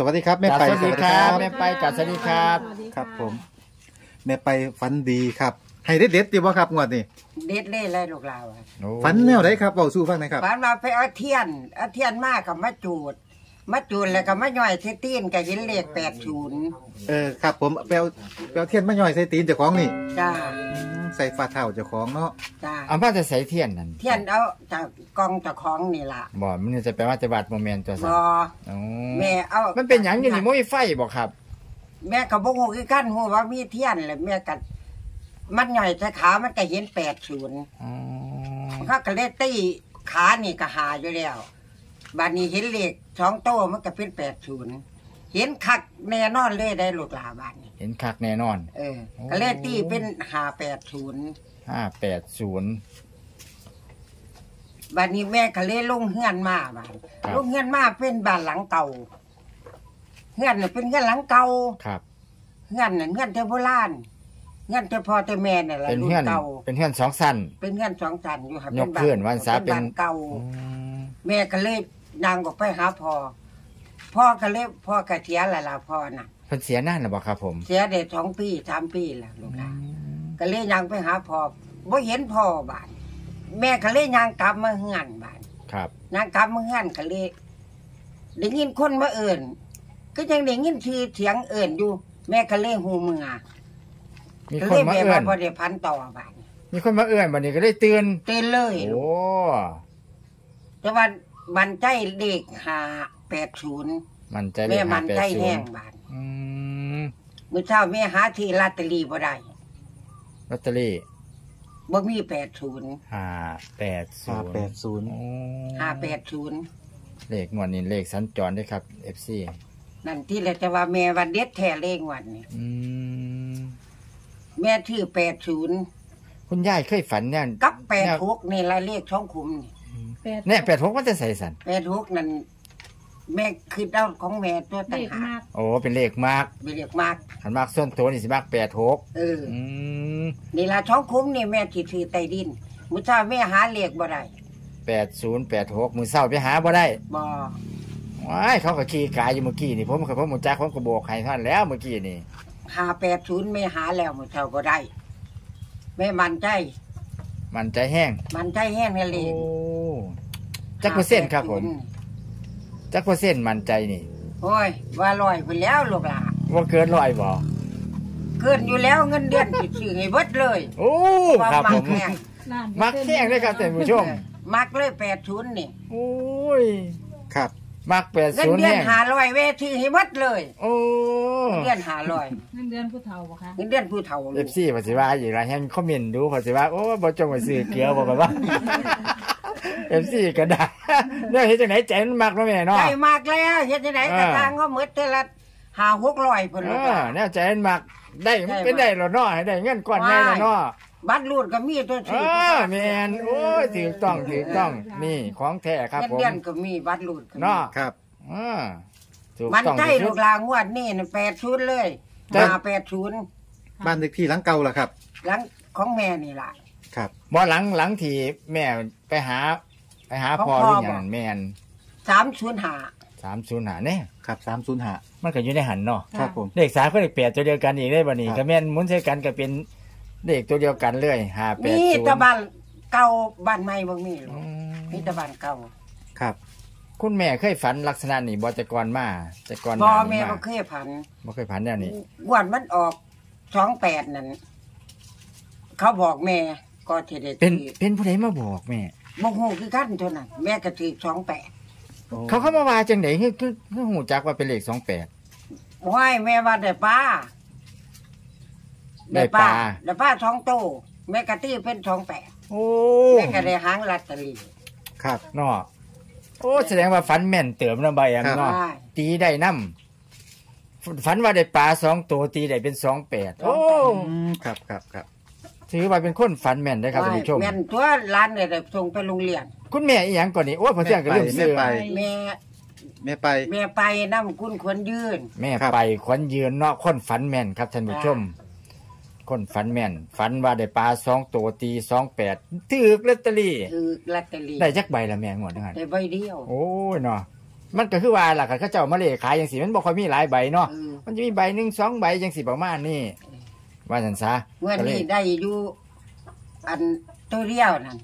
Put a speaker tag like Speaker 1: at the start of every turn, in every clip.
Speaker 1: สวัสดีครับแม่
Speaker 2: กราบ
Speaker 1: ไป
Speaker 2: สวัสดีครับแม่ไปกับสวัสดีครับ
Speaker 1: ครับผม แม่ไปฝันดีครับ ให้เด็ดๆดีบ่ครับงวดนี้
Speaker 3: เด็ดเลยเลยลูกเราอะ
Speaker 2: โอ้
Speaker 1: ฝันแนวไหนครับเบาสู้ฟังหน่อยครับ
Speaker 3: ฝันมาไปเอาเทียนเอาเทียนมากกับมาจูด มาจูดแล้วก็มาย่อยเทตีนก็เห็นเลขแปดศูนย์
Speaker 1: เออครับผมแปลวแปลวเทียนมาย่อยใส่ตีนเจ้าของนี่
Speaker 3: จ้า
Speaker 1: อืม ใส่ฝ่าเท้าเจ้าของเนาะ
Speaker 3: จ้า
Speaker 2: เอามาจะใส่เทียนนั่น
Speaker 3: เทียนเอาจากกองเจากของนี่ล่ะ
Speaker 2: บ่มันจะแปลว่าจะบาดโมเมนต์ตัว
Speaker 3: บ
Speaker 2: สั
Speaker 3: อ
Speaker 2: อ๋อ
Speaker 3: แม่เอา
Speaker 2: มันเป็นหยังอยู่นี่บ่มีไฟบ่ครับ
Speaker 3: แม่กับพวกหูคือกันหูว่ามีเทียนเลยแม่กัมันย่อยแต่ขามันก็เห็นแปดศูนย์
Speaker 2: อ๋อ
Speaker 3: เขาก็เลยตีขานี่ก็หาอยู่แล้วบานนี้เห็นเลขสองโต้มันก็เป็นแปดศูนย์ เห็นคักแน่นอนเลยได้ลูกหลาบานนี้
Speaker 2: เห็นคักแน่นอน
Speaker 3: เออก็เลยตีเป็นหาแปดศูนย์
Speaker 2: 580
Speaker 3: บานนี้แม่ก็เลยลงเฮือนมาบาน
Speaker 2: ครับ
Speaker 3: ลงเฮือนมาเป็นบ้านหลังเก่าเฮือนน่ะเป็นเฮือนหลังเก่า
Speaker 2: ครับ
Speaker 3: เฮือนน่ะเฮือนแต่โบราณเฮือนแต่พ่อแต่แม่น่ะแหละ
Speaker 2: เป็น
Speaker 3: รุ่
Speaker 2: เฮือน
Speaker 3: เก่า
Speaker 2: เป็นเฮือนสองสั้น
Speaker 3: เป็นเฮือนสองชั้นอยู่ค่ะ
Speaker 2: ยกเฮือนวันเสาร์
Speaker 3: เป็น บ้าน
Speaker 2: เป็น
Speaker 3: เก่า
Speaker 2: อืม
Speaker 3: แม่ก็เลยนางออกไปหาพ่อ พ่อก็เลยพ่อกระเทียแล้วล่ะพ่อน่ะ
Speaker 2: เพิ่นเสียหน้าแล้วบ่ครับผม
Speaker 3: เสียได้สองปีสามปีแล้วลูกหลานก็เลยยังไปหาพ่อบ่เห็นพ่อบานแม่ก็เลยยังกลับมาเฮือนบาน
Speaker 2: ครับ
Speaker 3: ยังกลับมาเฮือนก็เลยได้ยินคนมาเอิ่นก็ยังได้ยินชื่อเสียงเอิ่นอยู่ แม่ก็เลยหูมือ
Speaker 2: มี
Speaker 3: ก็
Speaker 2: ค
Speaker 3: เล
Speaker 2: น
Speaker 3: ย
Speaker 2: มา
Speaker 3: แม่
Speaker 2: เอื้อ
Speaker 3: ว่านบ่ได้พันต่อบาน
Speaker 2: มีคนมาเอื้อนบัดนี้ก็ได้ตื่น
Speaker 3: ตื่นเลย
Speaker 2: โอ้
Speaker 3: แต่ว่าบันใจเลขหา แปดศูนย์
Speaker 2: มันใจ
Speaker 3: แม่มันใจแห้ง
Speaker 2: 580
Speaker 3: บาน
Speaker 2: อืม
Speaker 3: มื้อเช้าแม่หาที่ลอตเตอรี่บ่ได้
Speaker 2: ลอตเตอรี่
Speaker 3: บ่มีแปดศูนย์
Speaker 2: 580
Speaker 1: ห้าแปดศูนย์
Speaker 2: โอ้
Speaker 3: ห้าแปดศูนย์
Speaker 2: เลขงวดนี้เลขสัญจรด้วยครับ FC
Speaker 3: นั่นที่เราจะว่าแม่วันเด็ดแท้เลงวันนี้
Speaker 2: อืม
Speaker 3: แม่ถือแปดศูนย์
Speaker 2: คุณยายเคยฝันเนี่ย
Speaker 3: กับแปดหกนี่ละเลขช่องคุมนี่
Speaker 2: เนี่ยแปดหกมันจะใส่สัน
Speaker 3: แปดหกนั่น แม่คือเด้าของแม่ตัวต่าง
Speaker 4: เด็ก
Speaker 3: หาก
Speaker 4: มาก
Speaker 2: โอ้เป็นเลขมาก
Speaker 3: ไปเรียกมาก
Speaker 2: ขันมากส่วนตัวนี่สิมากแปดหก
Speaker 3: เอออ
Speaker 2: อืม
Speaker 3: นี่ละช่องคุมนี่แม่ถือถือใต้ดินมุชาแม่หาเลขบ่ได้
Speaker 2: แปดศูนย์แปดหกมือเศร้าไปหาบ่ได้
Speaker 3: บ่
Speaker 2: ว้ายเขาก็ขี่กายอยู่เมื่อกี้นี่ผมเคยผมหมุจักผมก็โบกให้ท่านแล้วเมื่อกี้นี่
Speaker 3: หาแปดศูนย์แม่หาแล้วมุชาบ่ได้แม่มันใจ
Speaker 2: มันใจแห้ง
Speaker 3: มันใจแห้งนั่นเล
Speaker 2: โอ้
Speaker 3: ข
Speaker 2: จักเปอร์เซ็นต์ครับผม
Speaker 3: 580
Speaker 2: จักเปอร์เซ็นต์มันใจนี่
Speaker 3: โอ้ย ว่าลอยไปแล้วลูกหลาน
Speaker 2: ว่าเกินร้อยบ่
Speaker 3: เกินอยู่แล้วเงินเดือนสิซื้อให้เบิดเลย
Speaker 2: โอ้ครับผม
Speaker 3: แห้ง
Speaker 4: ล้าน
Speaker 2: มักแห้งเลยครับท่านผู้ชม
Speaker 3: มักเลยแปดศูนย์นี่
Speaker 2: โอ้ย
Speaker 1: ครับ
Speaker 2: มักแปด
Speaker 3: เงิน
Speaker 2: ศูนย์
Speaker 3: เดือน
Speaker 2: แห้ง
Speaker 3: หาลอยเวทีให้เบิดเลย
Speaker 2: โอ้
Speaker 3: เงินเดือนหาลอย
Speaker 4: เงินเดือนผู้เฒ่าบ่คะ
Speaker 3: เงินเดือนผู้เฒ่า
Speaker 2: เอ
Speaker 3: ลู
Speaker 2: ฟ
Speaker 3: ก
Speaker 2: ซีภาษีว่าอยู่ไรแฮงคอมเมนต์ดูภาษีว่า โอ้บ่จงไปซื้อเกลือบ่แบบว่า เอฟซีก็ได้เนี่ยเฮ็ดจังไหนใจมันมักเนาะแม่เนาะ
Speaker 3: ใจมากแล้วเฮ็ดจังไดกระทางก็หมดแต่ละหาหกร้อยพุ่น
Speaker 2: เอ
Speaker 3: ลูก
Speaker 2: อเนี่ยใจมันมักได้มันเป็นได้แล้วเนาะให้ได้เงินก้อนใหญ่แล้วเนาะ
Speaker 3: บัตรรูดก็มีตัว
Speaker 2: เอ
Speaker 3: สี่
Speaker 2: อแม่นโอ้ยถูกต้องถูกต้องนี่ของแท้ครับ
Speaker 3: เงิน
Speaker 2: ผม
Speaker 3: เดือนก็มีบัตรรูดก็มี
Speaker 2: เนาะ
Speaker 1: ครับ
Speaker 2: เออถูก
Speaker 3: มัน
Speaker 2: ต้อง
Speaker 3: ใจ
Speaker 2: ที่
Speaker 3: ลู
Speaker 2: สุด
Speaker 3: กหลางวดนี่น่ะแปดศูนย์เลย
Speaker 2: แต่
Speaker 3: หาแปดศูนย์
Speaker 1: บ้านเลขที่หลังเก่าล่ะครับ
Speaker 3: หลังของแม่นี่ล่ะ
Speaker 1: ครับ
Speaker 2: บ่หลังหลังที่แม่ไปหา ไปหา
Speaker 3: ของ
Speaker 2: พ่อ
Speaker 3: พ่
Speaker 2: ห
Speaker 3: อ
Speaker 2: รือหยั
Speaker 3: บ่
Speaker 2: งแม่น
Speaker 3: สามศูนย์หา
Speaker 2: 305เนี่ย
Speaker 1: ครับสามศูนย์ห้า
Speaker 2: มันก็อยู่ในหันเนาะ
Speaker 1: ครับผม
Speaker 2: เลขสามก็เลขแปดตัวเดียวกันอีกได้บ่นี่
Speaker 1: ครับ
Speaker 2: ก็แม่นหมุนใส่กันก็เป็นเลขตัวเดียวกันเลยห้าแปด
Speaker 3: มี
Speaker 2: ศูน
Speaker 3: แตะ
Speaker 2: ย์
Speaker 3: บ้านเก่าบ้านใหม่บ่มีหรอกมีแตะบ้านเก่า
Speaker 1: ครับ
Speaker 2: คุณแม่เคยฝันลักษณะนี้บ่แต่ก่อนมาแต่ก่อนห
Speaker 3: บ่
Speaker 2: น้า
Speaker 3: แม่
Speaker 2: นี้
Speaker 3: บ่
Speaker 2: มา
Speaker 3: เคยผัน
Speaker 2: บ่เคยฝันแนวนี้
Speaker 3: งวดมันออกสองแปดนั่นเขาบอกแม่ ก็สิได้
Speaker 2: เป็น
Speaker 3: ถือ
Speaker 2: เป็นผู้ใดมาบอกแม่
Speaker 3: บ่ฮู้คือกันเท่านั้นแม่ก็ถือสองแปด
Speaker 2: เขาเข้ามาว่าจังได๋คือคือคือฮู้จักว่าเป็นเลข28
Speaker 3: โอ้ยแม่ว่าได้ปลา
Speaker 2: ได้ปลา
Speaker 3: ได้ปลาสองตู้แม่ก็ตีเป็นสองแปด
Speaker 2: โอ้
Speaker 3: แม่ก็ได้หางลอตเตอรี่
Speaker 1: ครับ
Speaker 2: เนาะโอ้แสดงว่าฝันแม่นเติมนำใบอัน
Speaker 1: ครับ
Speaker 2: เนาะ
Speaker 3: ใช่
Speaker 2: ตีได้นำฝันว่าได้ปลาสองตัวตีได้เป็น28โอ้
Speaker 1: อืมครับครับครับ
Speaker 2: ถือว่าเป็นคนฝันแม่นได้อครับท่านผู้ชม
Speaker 3: แม่นตัวร้านเนี่ยได้ส่งไปโรงเรียน
Speaker 2: คุณแม่อีหยังก่อนนี่โอ้ยพอเที่ยงก็ลืมซื้อ
Speaker 1: แม่ไป
Speaker 3: แม่
Speaker 1: แม่ไป
Speaker 3: แม่ไปนํคุณควรยืน
Speaker 2: แม่
Speaker 1: ครับ
Speaker 2: ไปขวัญยืนเนาะคนฝันแม่นครับท่านผู้ชม คนฝันแม่น ฝันว่าได้ปลาสองตัวตีสองแปดถือกลอตเตอรี่
Speaker 3: ถือลอตเตอรี่
Speaker 2: ได้จักใบละแม่งวดนึงหัน
Speaker 3: ได้ใบเดียว
Speaker 2: โอ้ยเนาะมันก็คือว่าล่ะคันเขาเจ้ามาเลขขายจังซี่มันบ่ค่อยมีหลายใบเนาะ
Speaker 3: เออ
Speaker 2: มันจะมีใบหนึ่งสองใบจังสิประมาณนี้ ว่าสันซะ
Speaker 3: เมื่อ
Speaker 2: ก็เลย
Speaker 3: นี้ได้อยู่อันตัวเดียวนั่น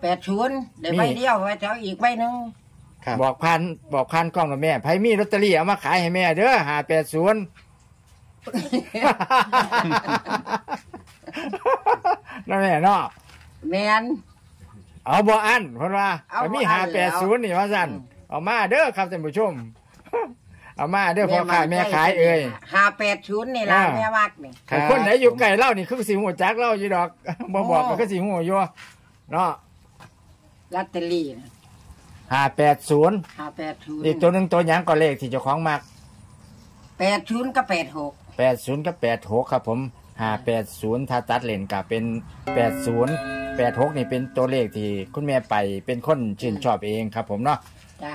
Speaker 3: แปดศูนย์ได้ใบ
Speaker 2: มี
Speaker 3: เดียวไว้แถวอีกใบหนึ่ง
Speaker 1: ครับ
Speaker 2: บอกพันบอกพันกล้องกับแม่ไผมีลอตเตอรี่เอามาขายให้แม่เด้อหาแปดศูนย์ นั่นแม่เนาะ
Speaker 3: แมน
Speaker 2: เอาบ่อันเพราะว่า
Speaker 3: เอา
Speaker 2: ก็มี
Speaker 3: บ่อั้
Speaker 2: หานแปด
Speaker 3: แล้ว
Speaker 2: ศูนย์นี่ว่าสั่นเอามาเด้อครับท่านผู้ชม เอามาเด้อพ่อขายแม่ขายเอ่ย
Speaker 3: ห้าแปดศูนย์นี่ละ
Speaker 2: อ่า
Speaker 3: แม่มักนี่
Speaker 1: ครับ
Speaker 2: คนไหนอยู่ไกลเล่านี่คือสิหัวจักเล่าอยู่ดอกบ่บอก
Speaker 3: โอ้
Speaker 2: ก็คือสิหัวอยู่เนาะ
Speaker 3: ลอตเตอรี่
Speaker 2: หาแปดศูนย์
Speaker 3: ห้าแปดศูนย์
Speaker 2: อีกตัวหนึ่งตัวหยังก็เลขที่เจ้าของมัก
Speaker 3: แปดศูนย์ก็แปดหก
Speaker 2: แปดศูนย์กับแปดหกครับผมหาแปดศูนย์ถ้าตัดเลนกับเป็นแปดศูนย์แปดหกนี่เป็นตัวเลขที่คุณแม่ไปเป็นคนชื่นชอบเองครับผมเนาะ
Speaker 3: จ้า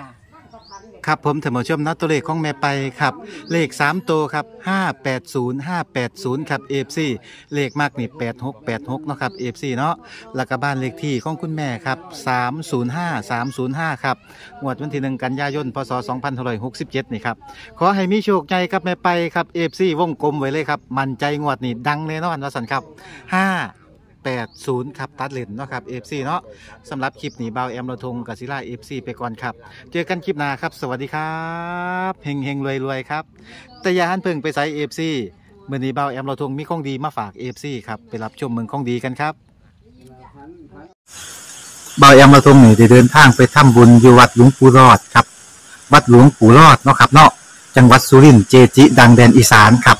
Speaker 1: ครับผมท่านผู้ชมนะตัวเลขของแม่ไปครับ เลข3ตัวครับ 580 580 ครับ FC เลขมากนี่8686 เนาะครับ FC เนาะแล้วก็บ้านเลขที่ของคุณแม่ครับ 305 305 ครับงวดวันที่ 1 กันยายน พศ 2567 นี่ครับ ขอให้มีโชคใจกับแม่ไปครับ FC วงกลมไว้เลยครับ มั่นใจงวดนี่ดังแน่นอนว่าสันครับ 80ครับตัดเลนเนาะครับ FC เนาะสำหรับคลิปนี้เบาแอมระทงกับศิลา FC ไปก่อนครับ เจอกันคลิปหน้าครับ สวัสดีครับเฮงเฮงรวยรวยครับ แต่อยาหันเพิ่งไปใส่ FC เมื่อนี้เบาแอมเราทงมีของดีมาฝาก FC ครับไปรับชมเมืองของดีกันครับเบาแอมเราทงนี่ได้เดินทางไปทำบุญอยู่วัดหลวงปู่รอดครับ วัดหลวงปู่รอดเนาะครับเนาะจังหวัดสุรินทร์เจจิ ดังแดนอีสานครับ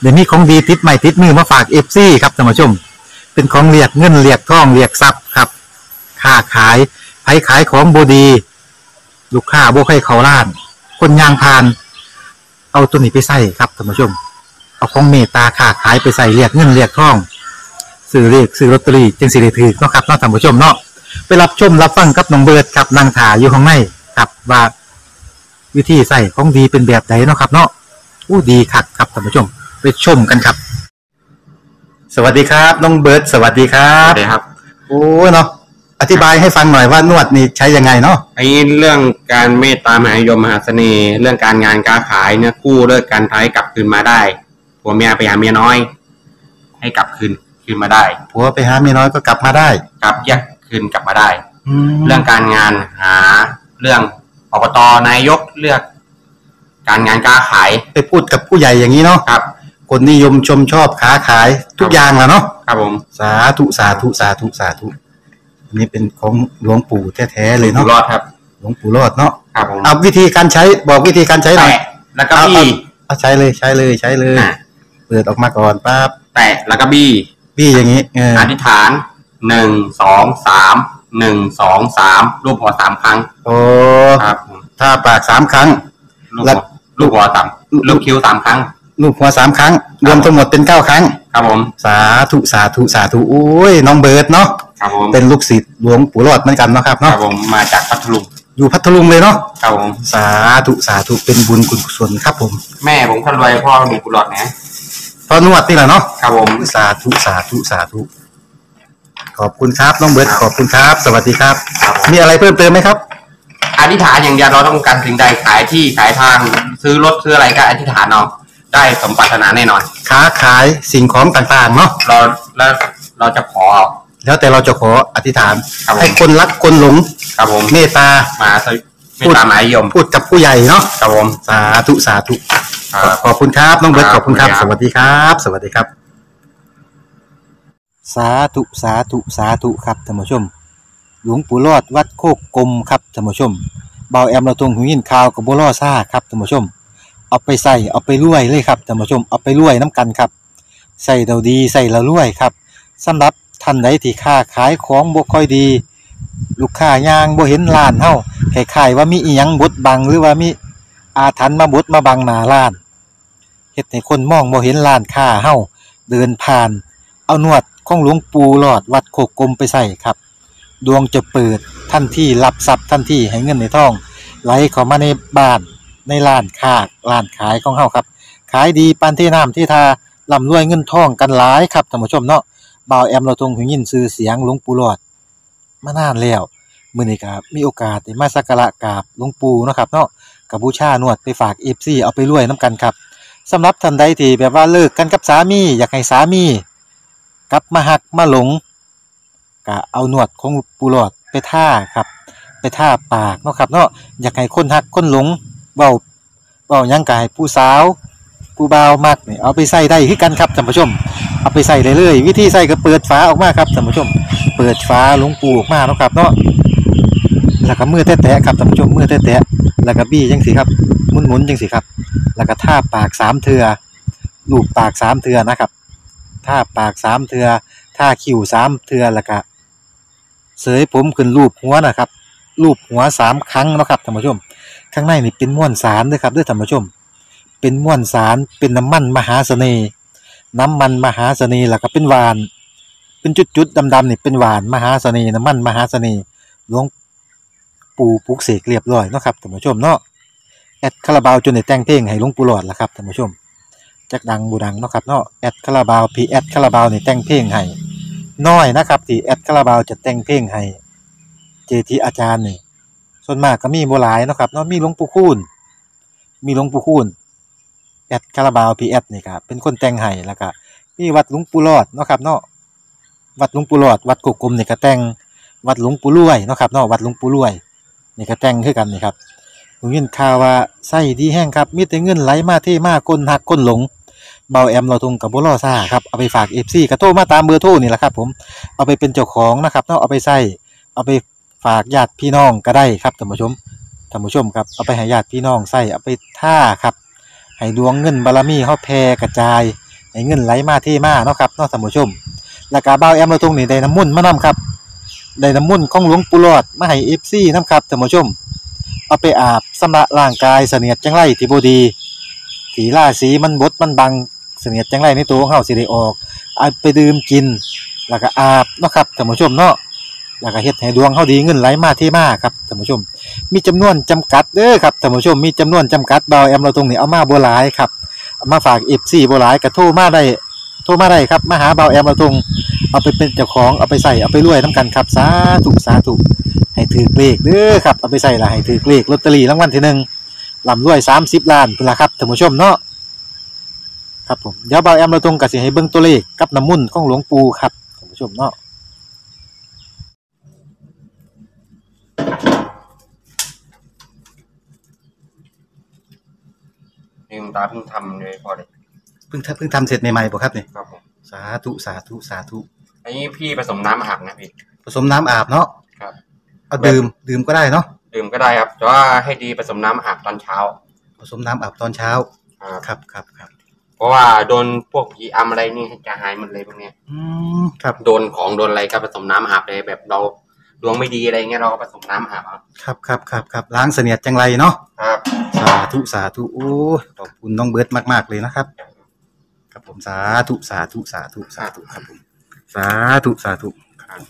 Speaker 1: เดี๋ยวมีของดีติดใหม่ติดมือมาฝาก FC ครับท่านผู้ชม เป็นของเรียกเงินเรียกทองเรียกทรัพย์ครับค้าขายไผขายของบดี ลูกค้าบ่ใครเขาล้าน คนยางพาน เอาตัวนี้ไปใส่ครับท่านผู้ชม เอาของเมตตาค้าขายไปใส่เรียกเงินเรียกทองซื้อเรียกซื้อลอตเตอรี่จึงสิได้ถือเนาะครับเนาะท่านผู้ชมเนาะไปรับชมรับฟังกับน้องเบิร์ดครับนางถาอยู่ข้างในครับว่า วิธีใส่ของดีเป็นแบบไหนเนาะครับ เนาะอู้ดีคักครับท่านผู้ชม ไปชมกันครับ สวัสดีครับ น้องเบิร์ดสวัสดีครั
Speaker 4: ครับบครับ
Speaker 1: โอ้เนาะอธิบายให้ฟังหน่อยว่านวดนี่ใช้ยังไงเนาะ
Speaker 4: ไอ้เรื่องการเมตตามหานิยมมหาเสน่ห์ เรื่องการงานการขายเนี่ยกู้เลิกการท้ายกลับคืนมาได้ผัวเมียไปหาเมียน้อย ให้กลับคืนคืนมาได้
Speaker 1: ผัวไปหาเมียน้อยก็กลับมาได้
Speaker 4: กลับแยกคืนกลับมาได้
Speaker 1: แล้
Speaker 4: เรื่
Speaker 1: ว
Speaker 4: องการงานหาเรื่องอบตนายกเลือก การงานการขาย
Speaker 1: ไปพูดกับผู้ใหญ่อย่างนี้เนาะ
Speaker 4: ครับ
Speaker 1: คนนิยมชมชอบค้าขายทุกอย่างแหล้วเนาะ
Speaker 4: ครับผม
Speaker 1: สาธุสาธุสาธุสาธุอันนี้เป็นของหลวงปู่แท้ๆเลย
Speaker 4: อยู่
Speaker 1: เนาะ
Speaker 4: รอดครับ
Speaker 1: หลวงปู่รอดเนาะ
Speaker 4: ครับผม
Speaker 1: เอาวิธีการใช้บอกวิธีการใช้หน่อย
Speaker 4: แตะแล้วก็บี้
Speaker 1: เอาใช้เลยใช้เลยใช้เลย
Speaker 4: อะ
Speaker 1: เปิดออกมาก่อนปั๊บ
Speaker 4: แตะแล้วก็บี้
Speaker 1: พี่อย่างนี้เออ
Speaker 4: อธิษฐานหนึ่งสองสามหนึ่งสองสามรูปหัวสามครั้ง
Speaker 1: โอ้
Speaker 4: ครับผม
Speaker 1: ถ้าปากสามครั้ง
Speaker 4: ลูก
Speaker 1: แล้
Speaker 4: หั
Speaker 1: ว
Speaker 4: วลูกหัวสามลูกคิ้วสามครั้ง
Speaker 1: ลูกหัวสามครั้ง รวมทั้งหมดเป็นเก้าครั้ง
Speaker 4: ครับผม
Speaker 1: สาธุสาธุสาธุโอ้ยน้องเบิร์ดเนาะ
Speaker 4: ครับผม
Speaker 1: เป็นลูกศิษย์หลวงปู่รอดเหมือนกันเนาะครับ
Speaker 4: ครั
Speaker 1: เนาะ
Speaker 4: บผมมาจากพัทลุง
Speaker 1: อยู่พัทลุงเลยเนาะ
Speaker 4: ครับผม
Speaker 1: สาธุสาธุเป็นบุญกุศลครับผม
Speaker 4: แม่ผมคนรวยพ่อมีกุหลาบนะ
Speaker 1: พอนวดนี่แหละเนาะ
Speaker 4: ครับผม
Speaker 1: สาธุสาธุสาธุขอบคุณครับน้องเบิร์ดขอบคุณครับ สวัสดีครับ
Speaker 4: ครับผม
Speaker 1: มีอะไรเพิ่มเติมไหมครับ
Speaker 4: อธิษฐานอย่างเดียวเราต้องการสิ่งใดขายที่ขายทาง ซื้อรถซื้ออะไรก็อธิษฐานเอา ได้สมปรารถนาแน่นอน
Speaker 1: ค้าขายสิ่งของต่างๆเนาะ
Speaker 4: เราแล้วเราจะขอ
Speaker 1: แล้วแต่เราจะขออธิษฐาน
Speaker 4: ครับผม
Speaker 1: ให้คนรักคนหลง
Speaker 4: ครับผม
Speaker 1: เมตตา
Speaker 4: มาสวิไม่ตามหมายยม
Speaker 1: พูดกับผู้ใหญ่เนาะ
Speaker 4: ครับผม
Speaker 1: สาธุสาธุ
Speaker 4: ครับ
Speaker 1: ขอบคุณครับน้องเบิร์ต
Speaker 4: ค
Speaker 1: ข
Speaker 4: รับ
Speaker 1: อบคุณครับ
Speaker 4: ขอบ
Speaker 1: ส
Speaker 4: คุณครับ
Speaker 1: วัสดีครับ สวัสดีครับ สาธุ สาธุ สาธุ ครับท่านผู้ชม หลวงปู่รอดวัดโคกกลมครับท่านผู้ชมเบาแอมเราตรงหูยินข่าวกับบัวล่อซ่าครับท่านผู้ชม เอาไปใส่เอาไปรวยเลยครับท่านผู้ชมเอาไปรวยน้ำกันครับใส่เราดีใส่เรารวยครับสำหรับท่านใดที่ค้าขายของบ่ค่อยดี ลูกค้ายางบ่เห็นร้านเฮาคล้ายๆว่ามีอีหยังบดบังหรือว่ามีอาถรรพ์มาบดมาบังหน้าร้านเฮ็ดให้คนมองบ่เห็นร้านค้าเฮาเดินผ่าน เอานวดของหลวงปู่หลอดวัดโคกกลมไปใส่ครับ ดวงจะเปิดทันที่รับทรัพย์ทันที่ให้เงินในท้อง ไหลเข้ามาในบ้าน ในร้านค้าร้านขายของเฮาครับ ขายดีปานที่น้ำที่ทาร่ำรวยเงินทองกันหลายครับท่านผู้ชมเนาะบ่าวแอมเราทรงหูยินชื่อเสียงหลวงปู่หลอดมานานแล้วมื้อนี้ก็มีโอกาสได้มาสักการะกราบหลวงปู่เนาะครับเนาะกับบูชานวดไปฝาก FC เอาไปรวยนํกันครับสำหรับท่านใดที่แบบว่าเลิกกันกับสามี อยากให้สามี กลับมาหักมาหลงก็เอาหนวดของปูหลอดไปท่าครับ ไปท่าปากเนาะครับเนาะอยากให้คนหักคนหลง เบาเบาหยังกายผู้สาวผู้เบามักนี่เอาไปใส่ได้คือกันครับท่านผู้ชม เอาไปใส่เลยวิธีใส่ก็เปิดฝาออกมาครับท่านผู้ชม เปิดฝาลวงปูออกมาเนาะครับเนาะแล้วก็มือแตะๆครับท่านผู้ชมมือแตะๆแล้วก็บี้จังสิครับหมุนๆจังสิครับ แล้วก็ท่าปากสามเทือลูบปากสามเทือนะครับท่าปากสามเทือท่าคิ้วสามเทือแล้วก็เสยผมขึ้นรูปหัวนะครับรูปหัวสามครั้งนะครับท่านผู้ชม ข้างในนี่เป็นม้วนสารด้วยครับด้วยท่านผู้ชม เป็นม้วนสารเป็นน้ำมันมหาเสน่ห์น้ำมันมหาเสน่ห์แล้วก็เป็นหวาน เป็นจุดๆดำๆนี่เป็นหวานมหาเสน่ห์น้ำมันมหาเสน่ห์หลวงปู่ปลุกเสกเรียบร้อยเนาะครับท่านผู้ชมเนาะแอดคาราบาวจนได้แต่งเพลงให้หลวงปู่รอดละครับท่านผู้ชมจักดังบูดังเนาะครับเนาะแอดคาราบาวพีแอดคาราบาวนี่แต่งเพลงให้น้อยนะครับที่แอดคาราบาวจะแต่งเพลงให้เจทีอาจารย์นี่ ส่วนมากก็มีบ่หลายเนาะครับเนาะมีหลวงปู่คูณมีหลวงปู่คูณแอดคาราบาวพีแอดนี่ครับเป็นคนแต่งให้แล้วก็มีวัดหลวงปู่รอดเนาะครับเนาะวัดหลวงปู่รอด วัดกกกลมนี่ก็แต่งวัดหลวงปู่รวยเนาะครับเนาะวัดหลวงปู่รวยนี่ก็แต่งคือกันนี่ครับผมยินข่าวว่าไส้ดีแห้งครับมีแต่เงินไหลมาเทมาคนหักคนหลงเบาแอมเราทงกับบุรอซ่าครับเอาไปฝากเอฟซีกระโทรมาตามเบอร์โทรนี่แหละครับผมเอาไปเป็นเจ้าของนะครับเนาะเอาไปใส่เอาไป ฝากญาติพี่น้องก็ได้ครับท่านผู้ชมท่านผู้ชมครับเอาไปให้ญาติพี่น้องใส่เอาไปท่าครับให้ดวงเงินบารมีเฮาแผ่กระจายให้เงินไหลมาเทมาเนาะครับเนาะท่านผู้ชมแล้วก็บ่าแอมเราตรงนี้ได้น้ำมุ่นมานํครับได้น้ำมุ่นของหลวงปู่หลอดมาให้ FC นํครับท่านผู้ชม เอาไปอาบสำระร่างกายเสนียดจังไรที่บดีที่าศีมันบดมันบังเสนียดจังไรในตัวของเฮาสิได้ออกเอาไปดื่มกิน แล้วก็อาบเนาะครับท่านผู้ชมเนาะ แล้วก็เฮ็ดให้ดวงเฮาดีเงินไหลมาเทมาครับท่านผู้ชม มีจำนวนจำกัดเด้อครับท่านผู้ชมมีจำนวนจำกัดเบาแอมเราตรงนี้เอามาบ่หลายครับเอามาฝาก FC บ่หลายก็โทรมาได้โทรมาได้ครับมาหาเบาแอมเราตรงเอาไปเป็นเจ้าของเอาไปใส่เอาไปรวยนํกันครับสาธุสาธุให้ถือเลขเด้อครับเอาไปใส่ละให้ถือเลขลอตเตอรี่รางวัลที่หนึ่งลำรวย30ล้านพุ่นละครับท่านผู้ชมเนาะครับผมเดี๋ยวเบาแอมเราตรงก็สิให้เบิ่งตัวเลขกับน้ำมุ่นของหลวงปู่ครับท่านผู้ชมเนาะ
Speaker 4: นี่คุณ ตาเพิ่งทำเลยพอเลย
Speaker 1: เพิ่งทำเพิ่งทำเสร็จใหม่ๆบ่ครับนี่
Speaker 4: ครับผม
Speaker 1: สาธุสาธุสาธุ
Speaker 4: อันนี้พี่ผสมน้ำอาบนะพี่
Speaker 1: ผสมน้ำอาบเนาะ
Speaker 4: ครับ
Speaker 1: เอาดื่มดื่มก็ได้เนาะ
Speaker 4: ดื่มก็ได้ครับ แต่ว่าให้ดีผสมน้ำอาบตอนเช้า
Speaker 1: ผสมน้ำอาบตอนเช้า
Speaker 4: ครับ
Speaker 1: ครับครับครับ
Speaker 4: เพราะว่าโดนพวกผีอำอะไรนี่จะหายหมดเลยพวกเนี้ย
Speaker 1: อืมครับ
Speaker 4: โดนของโดนอะไรก็ผสมน้ำอาบเลยแบบเราดวงไม่ดีอะไรเงี้ยเราก็ผสมน้ำอาบเอา
Speaker 1: ครับครับครับครับล้างเสนียดจังไรเนาะ
Speaker 4: ครับ
Speaker 1: สาธุสาธุโอ้ขอบคุณน้องเบิร์ตมากๆเลยนะครับ ครับผมสาธุสาธุสาธุสาธุครับผมสาธุสาธุ
Speaker 4: ครับ